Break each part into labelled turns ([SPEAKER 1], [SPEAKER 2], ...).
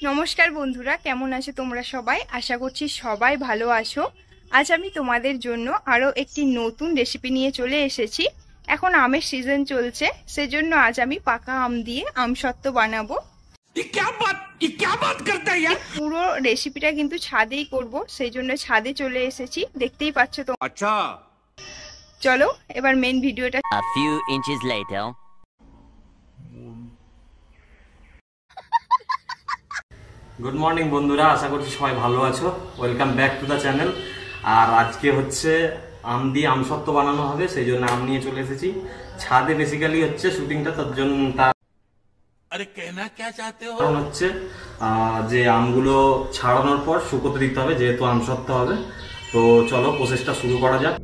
[SPEAKER 1] নমস্কার বন্ধুরা কেমন আছো তোমরা সবাই? আশা করছি সবাই ভালো আছো। আজ আমি তোমাদের জন্য আরও একটি নতুন রেসিপি নিয়ে চলে এসেছি। এখন আমের সিজন চলছে সেজন্য আজ আমি পাকা আম দিয়ে
[SPEAKER 2] আম সত্ত্ব বানাবো।
[SPEAKER 1] পুরো রেসিপিটা কিন্তু ছাদেই করব সেই জন্য ছাদে চলে এসেছি দেখতেই পাচ্ছ তো
[SPEAKER 2] আচ্ছা
[SPEAKER 1] চলো এবার মেন ভিডিওটা
[SPEAKER 3] গুড মর্নিং বন্ধুরা। আশা করছি সবাই ভালো আছো। Welcome back to the channel আর আজকে হচ্ছে আম দিয়ে আমসত্ব বানানো হবে সেই জন্য আম নিয়ে চলে এসেছি। ছাদে বেসিক্যালি হচ্ছে শুটিংটা তার জন্য তার হচ্ছে যে আমগুলো ছাড়ানোর পর শুকোতে দিতে হবে যেহেতু আমসত্ব হবে। তো চলো প্রসেসটা শুরু করা যাক।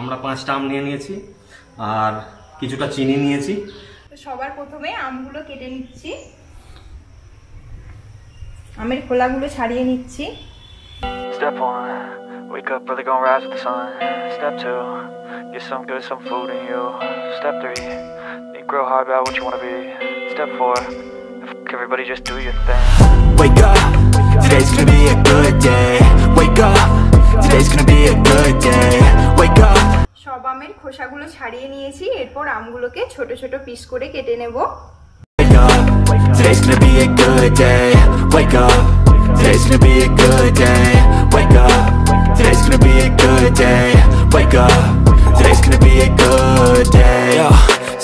[SPEAKER 3] আমরা পাঁচটা আম নিয়ে নিয়েছি আর কিছুটা চিনি নিয়েছি।
[SPEAKER 1] তো সবার প্রথমে আমগুলো কেটে নিচ্ছি আমের খোলাগুলো ছাড়িয়ে নিচ্ছি
[SPEAKER 4] Step one, wake up early, gonna rise with the sun. Step two, get some good, some food in you. Step three, think real hard about what you wanna be. Step four, everybody just do your thing.
[SPEAKER 5] Wake up, today's gonna be a good day. Wake up, today's gonna be a good day. Wake up.
[SPEAKER 1] সব আমের খোসাগুলো ছাড়িয়ে নিয়েছি এরপর আমগুলোকে ছোট ছোট piece করে কেটে নেব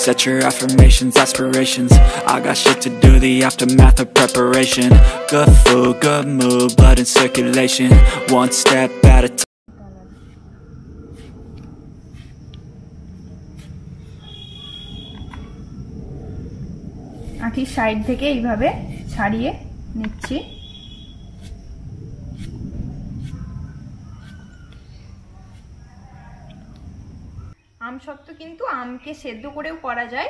[SPEAKER 5] set your affirmations, aspirations. I got shit to do, the aftermath of preparation. Good food, good mood, blood in circulation. One step at a time.
[SPEAKER 1] আঠির সাইড থেকে এইভাবে ছাড়িয়ে নিচ্ছি। আম সত্ত্ব কিন্তু আমকে সেদ্ধ করেও করা যায়।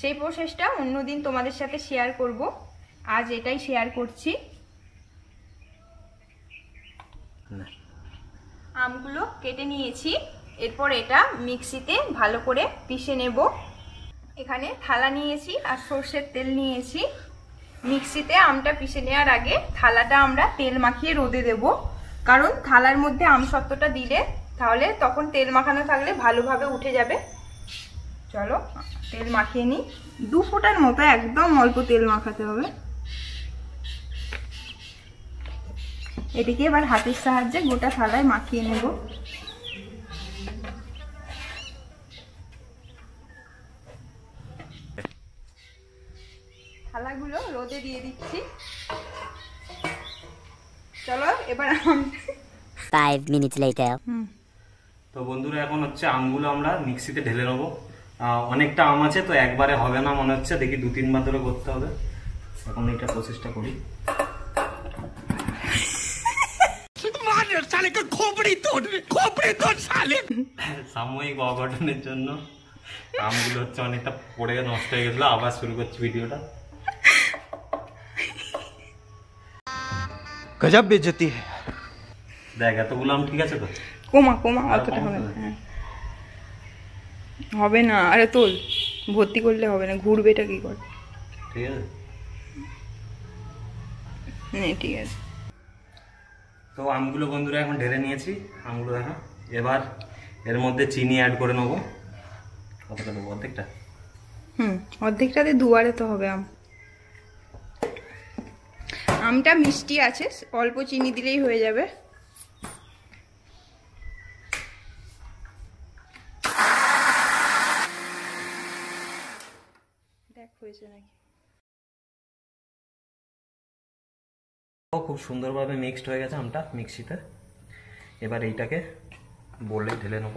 [SPEAKER 1] সেই প্রসেসটা অন্যদিন তোমাদের সাথে শেয়ার করব। আজ এটাই শেয়ার করছি। আমগুলো কেটে নিয়েছি। এরপর এটা মিক্সিতে ভালো করে পিষে নেব। এখানে থালা নিয়েছি আর সর্ষের তেল নিয়েছি। মিক্সিতে আমটা পিষে নেওয়ার আগে থালাটা আমরা তেল মাখিয়ে রোদে দেব। কারণ থালার মধ্যে আম সত্ত্বটা দিলে তাহলে তখন তেল মাখানো থাকলে ভালোভাবে উঠে যাবে। চলো, তেল মাখিয়ে নিই। দু ফোঁটার মতো একদম অল্প তেল মাখাতে হবে। এটিকে এবার হাতের সাহায্যে গোটা থালায় মাখিয়ে নেব। থালাগুলো রোদে দিয়ে দিচ্ছি। চলো এবার
[SPEAKER 6] ফাইভ মিনিট লেটার
[SPEAKER 3] তো বন্ধুরা এখন হচ্ছে আমগুলো আমরা মিক্সিতে ঢেলে নেব। অনেকটা আম আছে তো একবারে হবে না মনে হচ্ছে। দেখি দু তিনবার ধরে করতে হবে। এখন এটা প্রসেসটা করি। সাময়িক অঘটনের জন্য আমগুলো হচ্ছে অনেকটা পড়ে নষ্ট হয়ে গেছিল। আবার শুরু করছি ভিডিওটা
[SPEAKER 7] গজব বেজতি হ্যাঁ
[SPEAKER 3] দেখ এতগুলো আম ঠিক আছে তো?
[SPEAKER 1] কমা কমা অতটা হবে না হ্যাঁ। হবে না আরে তোল ভর্তি করলে হবে না ঘুরবে এটা কি কর?
[SPEAKER 3] ঠিক আছে।
[SPEAKER 1] নে ঠিক আছে।
[SPEAKER 3] তো আমগুলো বন্ধুরা এখন ঢেলে নিয়েছি। আমগুলো দেখো এবার এর মধ্যে চিনি অ্যাড করে নেব। কতটা নেব অর্ধেকটা?
[SPEAKER 1] হুম অর্ধেকটাতে দুয়ারে তো হবে আম। আমটা মিষ্টি আছে, অল্প চিনি দিলেই হয়ে যাবে। দেখ, হয়েছে নাকি?
[SPEAKER 3] খুব সুন্দরভাবে মিক্সড হয়ে গেছে আমটা মিক্সিতে। এবার এইটাকে বলে ঢেলে নেব।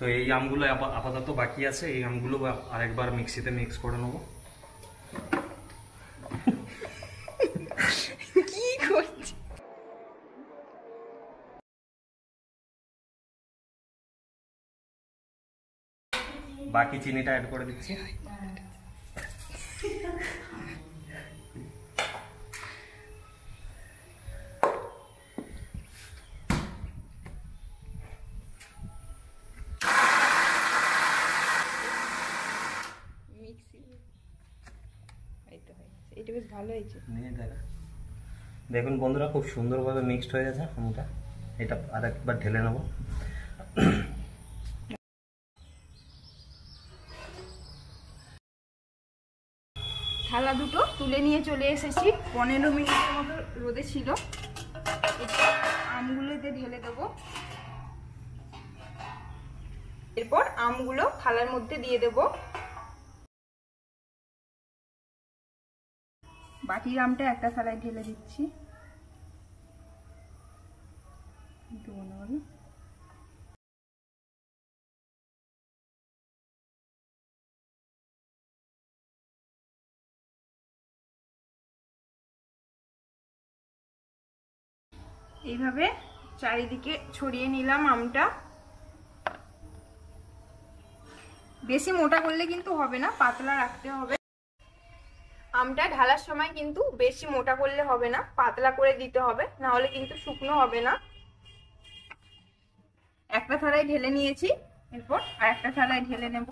[SPEAKER 3] তো এই আমগুলো আপাতত বাকি আছে। এই আমগুলো আরেকবার মিক্সিতে মিক্স করে নেব।
[SPEAKER 1] কি করছি
[SPEAKER 3] বাকি চিনিটা অ্যাড করে দিচ্ছি।
[SPEAKER 1] এটা বেশ ভালো হয়েছে।
[SPEAKER 3] দেখুন বন্ধুরা খুব সুন্দরভাবে মিক্সড হয়ে গেছে আমটা এটা আর একবার ঢেলে নেব।
[SPEAKER 1] থালা দুটো তুলে নিয়ে চলে এসেছি। পনেরো মিনিটের মতো রোদে ছিল। আমগুলোতে ঢেলে দেবো। এরপর আমগুলো থালার মধ্যে দিয়ে দেব। বাটির আমটা একটা থালায় ঢেলে দিচ্ছি? এইভাবে চারিদিকে ছড়িয়ে নিলাম আমটা। বেশি মোটা করলে কিন্তু হবে না, পাতলা রাখতে হবে। আমটা ঢালার সময় কিন্তু বেশি মোটা করলে হবে না, পাতলা করে দিতে হবে না হলে কিন্তু শুকনো হবে না। একটা থালায় ঢেলে নিয়েছি, এরপর আর একটা থালায় ঢেলে নেব।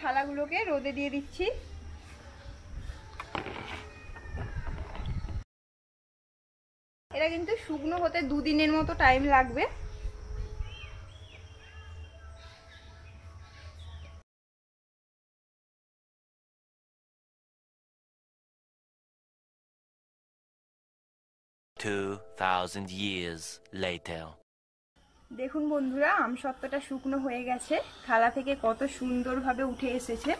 [SPEAKER 1] থালাগুলোকে রোদে দিয়ে দিচ্ছি এটা কিন্তু শুকনো হতে দুদিনের মতো টাইম লাগবে
[SPEAKER 7] Two thousand years later.
[SPEAKER 1] দেখুন বন্ধুরা আমসত্ত্বটা শুকনো হয়ে গেছে। থালা থেকে কত সুন্দরভাবে উঠে এসেছে।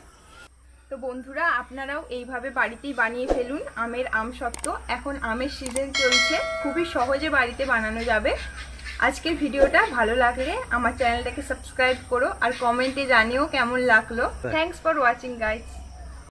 [SPEAKER 1] তো বন্ধুরা আপনারাও এইভাবে বাড়িতেই বানিয়ে ফেলুন আমের আমসত্ত্ব এখন আমের সিজন চলছে খুবই সহজে বাড়িতে বানানো যাবে। আজকের ভিডিওটা ভালো লাগলে আমার চ্যানেলটাকে সাবস্ক্রাইব করো আর কমেন্টে জানিও কেমন লাগল। Thanks for watching guys